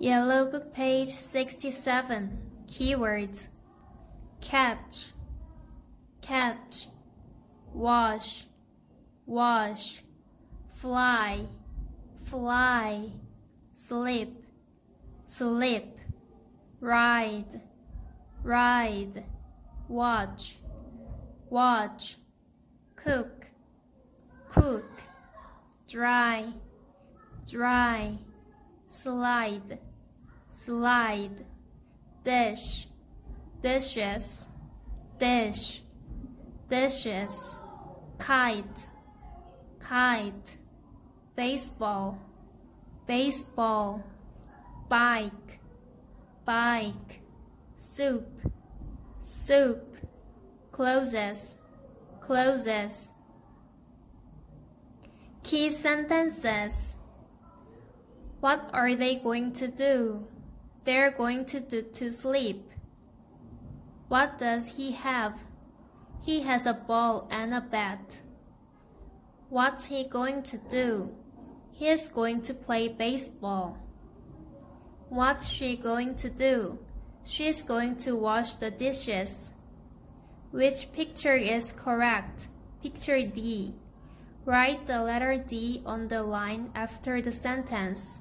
Yellow Book page 67. Keywords. Catch. Catch. Wash. Wash. Fly. Fly. Slip. Slip. Ride. Ride. Watch. Watch. Cook. Cook. Dry. Dry slide, slide, dish, dishes, dish, dishes, kite, kite, baseball, baseball, bike, bike, soup, soup, closes, closes. Key sentences what are they going to do? They're going to do to sleep. What does he have? He has a ball and a bat. What's he going to do? He's going to play baseball. What's she going to do? She's going to wash the dishes. Which picture is correct? Picture D. Write the letter D on the line after the sentence.